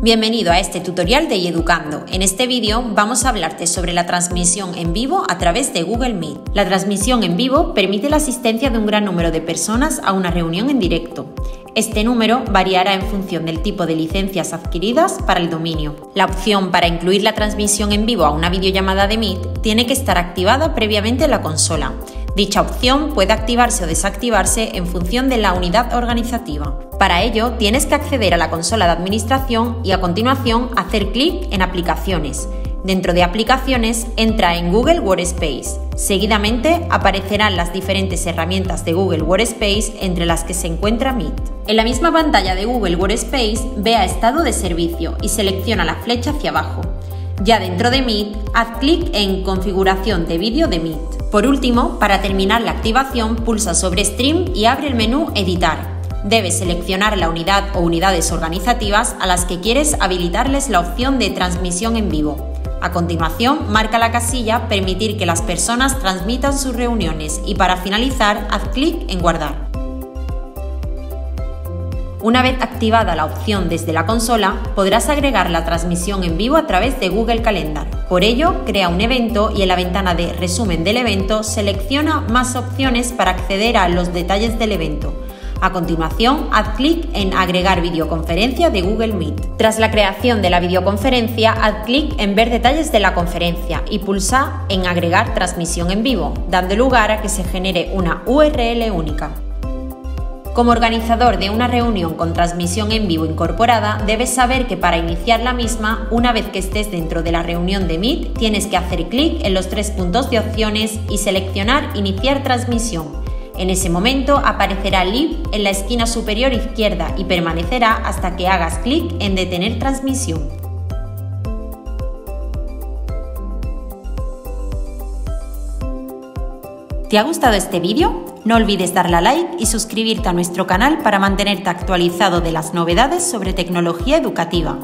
Bienvenido a este tutorial de Yeducando. En este vídeo vamos a hablarte sobre la transmisión en vivo a través de Google Meet. La transmisión en vivo permite la asistencia de un gran número de personas a una reunión en directo. Este número variará en función del tipo de licencias adquiridas para el dominio. La opción para incluir la transmisión en vivo a una videollamada de Meet tiene que estar activada previamente en la consola. Dicha opción puede activarse o desactivarse en función de la unidad organizativa. Para ello, tienes que acceder a la consola de administración y a continuación hacer clic en Aplicaciones. Dentro de Aplicaciones, entra en Google Workspace. Seguidamente aparecerán las diferentes herramientas de Google Workspace entre las que se encuentra Meet. En la misma pantalla de Google Workspace, ve a Estado de servicio y selecciona la flecha hacia abajo. Ya dentro de Meet, haz clic en Configuración de vídeo de Meet. Por último, para terminar la activación, pulsa sobre Stream y abre el menú Editar. Debes seleccionar la unidad o unidades organizativas a las que quieres habilitarles la opción de transmisión en vivo. A continuación, marca la casilla Permitir que las personas transmitan sus reuniones y para finalizar, haz clic en Guardar. Una vez activada la opción desde la consola, podrás agregar la transmisión en vivo a través de Google Calendar. Por ello, crea un evento y en la ventana de resumen del evento selecciona más opciones para acceder a los detalles del evento. A continuación, haz clic en Agregar videoconferencia de Google Meet. Tras la creación de la videoconferencia, haz clic en Ver detalles de la conferencia y pulsa en Agregar transmisión en vivo, dando lugar a que se genere una URL única. Como organizador de una reunión con transmisión en vivo incorporada, debes saber que para iniciar la misma, una vez que estés dentro de la reunión de Meet, tienes que hacer clic en los tres puntos de opciones y seleccionar Iniciar transmisión. En ese momento aparecerá Live en la esquina superior izquierda y permanecerá hasta que hagas clic en Detener transmisión. ¿Te ha gustado este vídeo? No olvides darle a like y suscribirte a nuestro canal para mantenerte actualizado de las novedades sobre tecnología educativa.